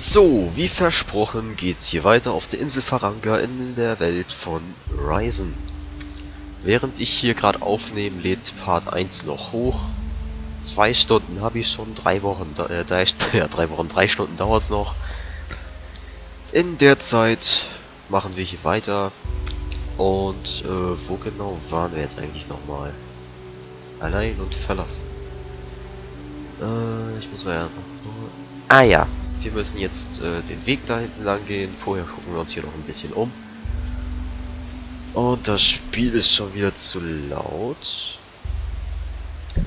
So, wie versprochen geht's hier weiter auf der Insel Faranga in der Welt von Ryzen. Während ich hier gerade aufnehme, lädt Part 1 noch hoch. Zwei Stunden habe ich schon, drei Wochen, äh, drei, ja, drei Wochen, drei Stunden dauert's noch. In der Zeit machen wir hier weiter. Und äh, wo genau waren wir jetzt eigentlich nochmal? Allein und verlassen. Äh, ich muss mal ja. Ah ja, wir müssen jetzt äh, den Weg da hinten lang gehen. Vorher gucken wir uns hier noch ein bisschen um. Und das Spiel ist schon wieder zu laut.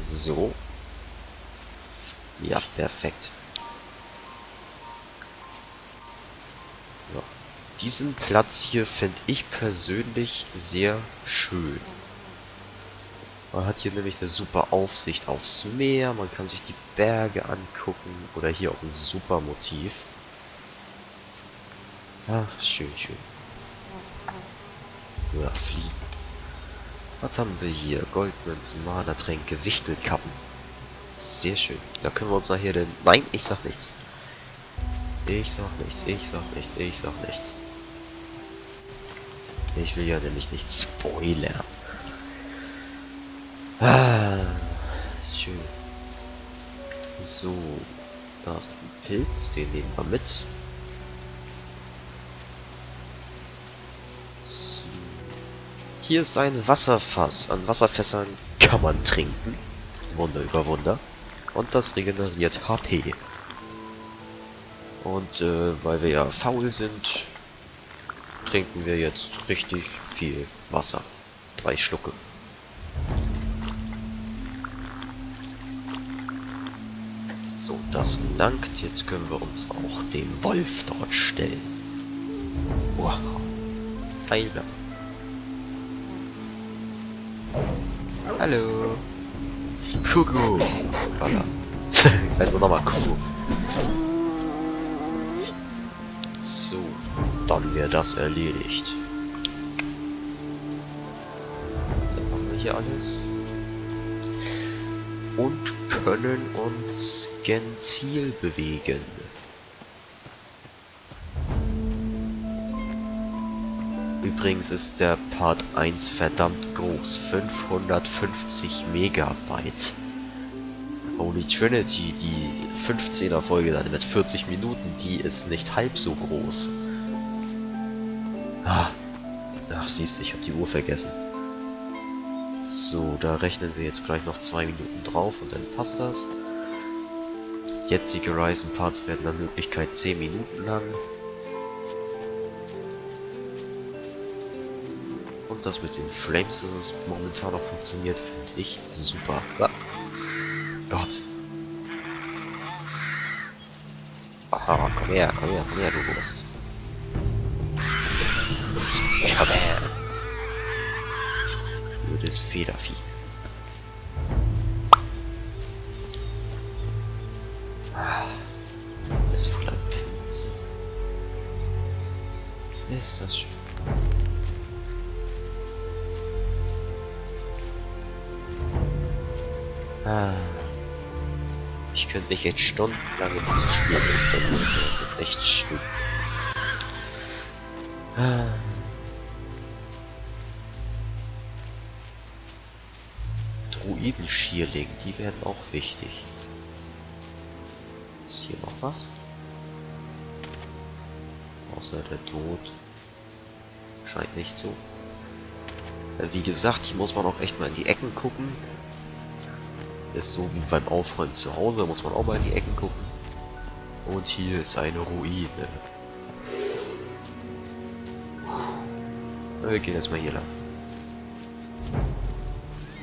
So. Ja, perfekt. Ja. Diesen Platz hier finde ich persönlich sehr schön. Man hat hier nämlich eine super Aufsicht aufs Meer, man kann sich die Berge angucken oder hier auch ein super Motiv. Ach, schön, schön. So, fliegen. Was haben wir hier? Goldmünzen, Mana-Tränke, Wichtelkappen. Sehr schön. Da können wir uns nachher denn... Nein, ich sag nichts. Ich sag nichts, ich sag nichts, ich sag nichts. Ich will ja nämlich nicht spoilern. Ah, schön. So, da ist ein Pilz, den nehmen wir mit. So. Hier ist ein Wasserfass. An Wasserfässern kann man trinken. Wunder über Wunder. Und das regeneriert HP. Und äh, weil wir ja faul sind, trinken wir jetzt richtig viel Wasser. Drei Schlucke. So, das langt. Jetzt können wir uns auch dem Wolf dort stellen. Wow. Heiler. Hallo. Voilà. also nochmal Kuckuck. So, dann wäre das erledigt. Dann haben wir hier alles. Und können uns gen Ziel bewegen. Übrigens ist der Part 1 verdammt groß. 550 Megabyte. Holy Trinity, die 15er Folge dann mit 40 Minuten, die ist nicht halb so groß. Ah, ach siehst du, ich habe die Uhr vergessen. So, da rechnen wir jetzt gleich noch zwei Minuten drauf und dann passt das. Jetzige Ryzen Parts werden nach Möglichkeit 10 Minuten lang. Und das mit den Flames, dass es momentan noch funktioniert, finde ich super. Ah. Gott. Aha, komm her, komm her, komm her, du Wurst. Komm her. Blödes Federvieh. Ist das schön. Ah. Ich könnte mich jetzt stundenlang in dieses Spiel verlieren. Das ist echt schön. Ah. Druiden-Schierling, die werden auch wichtig. Ist hier noch was? Außer der Tod. Scheint nicht so. Wie gesagt, hier muss man auch echt mal in die Ecken gucken. Ist so wie beim Aufräumen zu Hause, muss man auch mal in die Ecken gucken. Und hier ist eine Ruine. Wir gehen erstmal hier lang.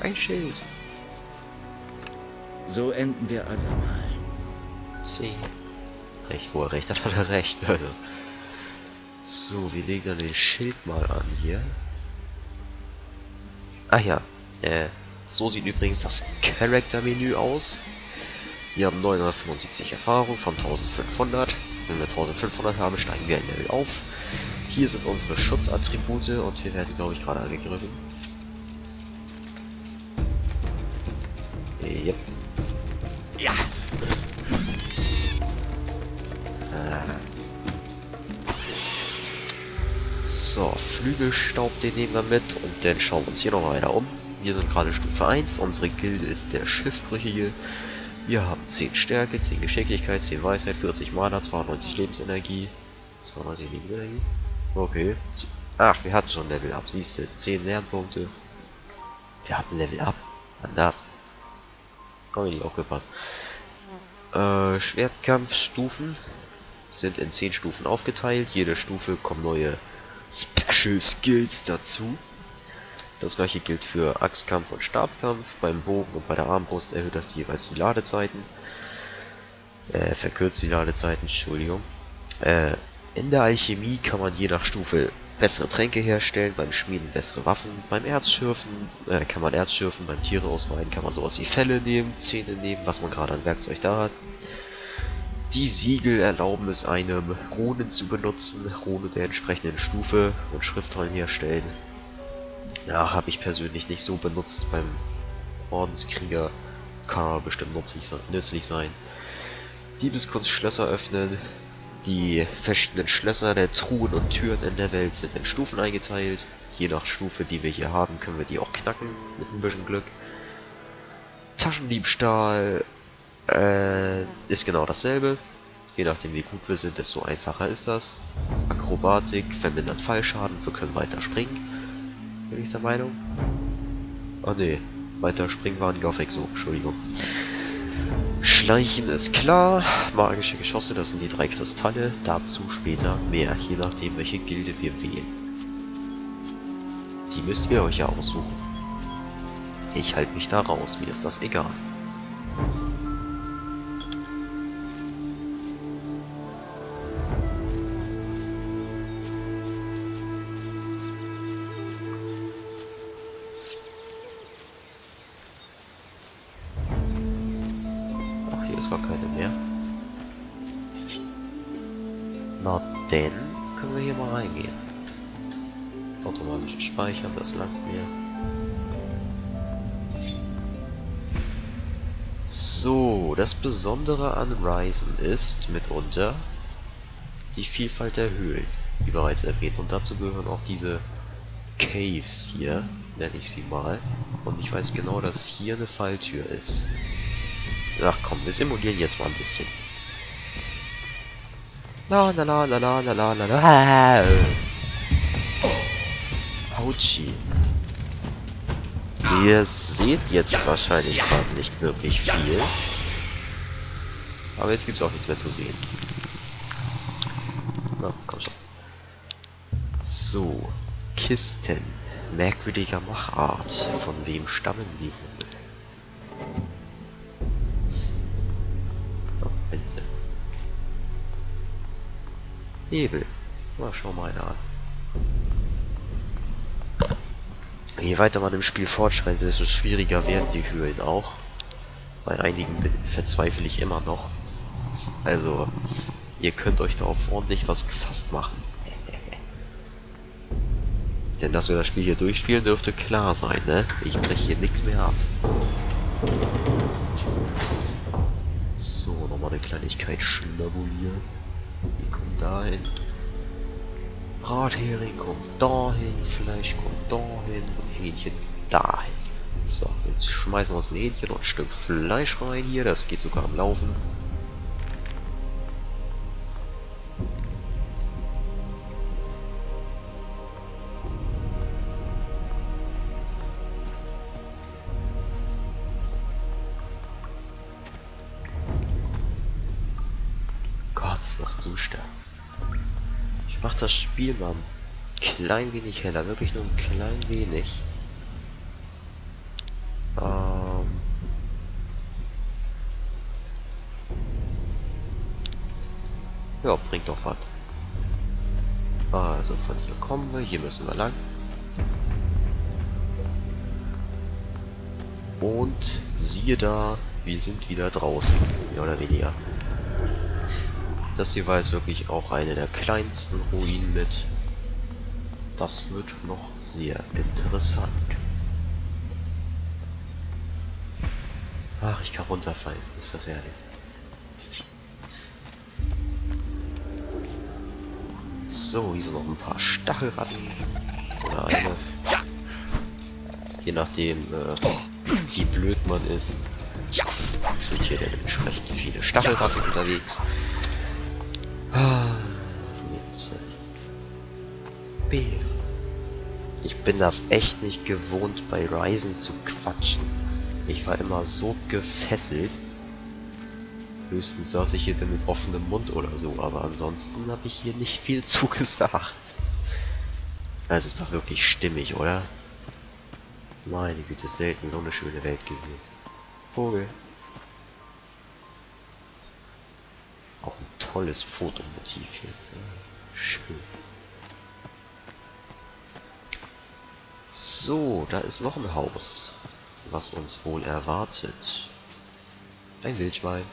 Ein Schild. So enden wir alle mal. C. Recht, wo er recht hat, hat er recht. Also. So, wir legen dann den Schild mal an hier. Ach ja, äh, so sieht übrigens das Character-Menü aus. Wir haben 975 Erfahrung von 1500. Wenn wir 1500 haben, steigen wir ein Level auf. Hier sind unsere Schutzattribute und wir werden, glaube ich, gerade angegriffen. Flügelstaub, den nehmen wir mit und dann schauen wir uns hier noch weiter um. Wir sind gerade Stufe 1, unsere Gilde ist der Schiffbrüchige. Wir haben 10 Stärke, 10 Geschicklichkeit, 10 Weisheit, 40 Mana, 92 Lebensenergie. 92 Lebensenergie? Okay. Ach, wir hatten schon Level Up, siehst du, 10 Lernpunkte. Wir hatten Level Up. An das. Komm, ich nicht aufgepasst. Äh, Schwertkampfstufen sind in 10 Stufen aufgeteilt. Jede Stufe kommen neue Special Skills dazu. Das gleiche gilt für Axtkampf und Stabkampf. Beim Bogen und bei der Armbrust erhöht das jeweils die Ladezeiten. Äh, verkürzt die Ladezeiten, Entschuldigung. Äh, in der Alchemie kann man je nach Stufe bessere Tränke herstellen, beim Schmieden bessere Waffen, beim Erzschürfen äh, kann man Erz schürfen, beim Tiere ausweiden kann man sowas wie Felle nehmen, Zähne nehmen, was man gerade an Werkzeug da hat. Die Siegel erlauben es einem, Runen zu benutzen, Runen der entsprechenden Stufe und Schriftrollen herstellen. Ja, habe ich persönlich nicht so benutzt beim Ordenskrieger. Kann aber bestimmt nützlich sein. Liebeskunst Schlösser öffnen. Die verschiedenen Schlösser der Truhen und Türen in der Welt sind in Stufen eingeteilt. Je nach Stufe, die wir hier haben, können wir die auch knacken mit ein bisschen Glück. Taschendiebstahl äh, ist genau dasselbe. Je nachdem wie gut wir sind, desto einfacher ist das. Akrobatik vermindert Fallschaden, wir können weiter springen. Bin ich der Meinung? Oh ne, weiter springen war ein Gaufek so, Entschuldigung. Schleichen ist klar, magische Geschosse, das sind die drei Kristalle, dazu später mehr, je nachdem welche Gilde wir wählen. Die müsst ihr euch ja aussuchen. Ich halte mich da raus, mir ist das egal. Mehr. Na denn, können wir hier mal reingehen. Automatisch speichern, das langt mir. So, das Besondere an Ryzen ist mitunter die Vielfalt der Höhlen, wie bereits erwähnt. Und dazu gehören auch diese Caves hier, nenne ich sie mal. Und ich weiß genau, dass hier eine Falltür ist. Ach komm, wir simulieren jetzt mal ein bisschen. La la la la la la la la la. Autschi. Ihr seht jetzt wahrscheinlich gerade nicht wirklich viel. Aber jetzt gibt es auch nichts mehr zu sehen. Na, komm schon. So. Kisten. Merkwürdiger Machart. Von wem stammen sie Hebel. Mal schauen wir eine an. Je weiter man im Spiel fortschreitet, desto schwieriger werden die Höhlen auch. Bei einigen verzweifle ich immer noch. Also, ihr könnt euch darauf ordentlich was gefasst machen. Denn dass wir das Spiel hier durchspielen, dürfte klar sein, ne? Ich breche hier nichts mehr ab. So, nochmal eine Kleinigkeit schnabulieren. Kommt dahin. Brathering kommt dahin, Fleisch kommt dahin und Hähnchen dahin. So, jetzt schmeißen wir uns ein Hähnchen und ein Stück Fleisch rein hier, das geht sogar am Laufen. Das Spiel mal ein klein wenig heller, wirklich nur ein klein wenig. Ähm ja, bringt doch was. Also von hier kommen wir, hier müssen wir lang. Und siehe da, wir sind wieder draußen, mehr oder weniger. Das hier war jetzt wirklich auch eine der kleinsten Ruinen mit. Das wird noch sehr interessant. Ach, ich kann runterfallen. Ist das ehrlich? So, hier sind noch ein paar Stachelratten. Oder eine. Je nachdem, äh, wie blöd man ist, sind hier dann entsprechend viele Stachelratten unterwegs. Beeren. Ich bin das echt nicht gewohnt, bei Ryzen zu quatschen. Ich war immer so gefesselt. Höchstens saß ich hier dann mit offenem Mund oder so, aber ansonsten habe ich hier nicht viel zugesagt. Es ist doch wirklich stimmig, oder? Meine Güte, selten so eine schöne Welt gesehen. Vogel. Auch ein tolles Fotomotiv hier. Schön. So, da ist noch ein Haus, was uns wohl erwartet. Ein Wildschwein.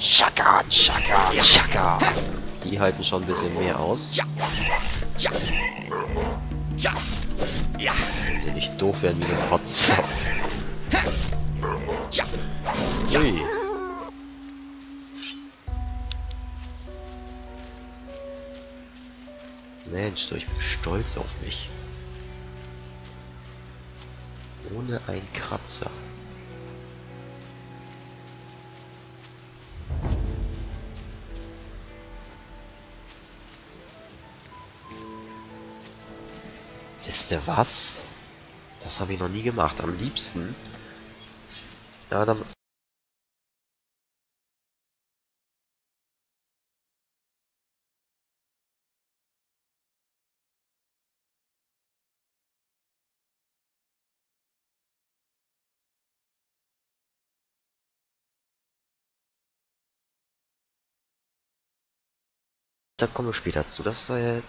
Chaka, Chaka, Chaka. Die halten schon ein bisschen mehr aus. Wenn sie nicht doof werden wie eine Potzer. Ui. Mensch, du, ich bin stolz auf mich. Ohne ein Kratzer. Wisst ihr was? Das habe ich noch nie gemacht. Am liebsten. Ja, dann. Da kommen wir später zu. Das äh,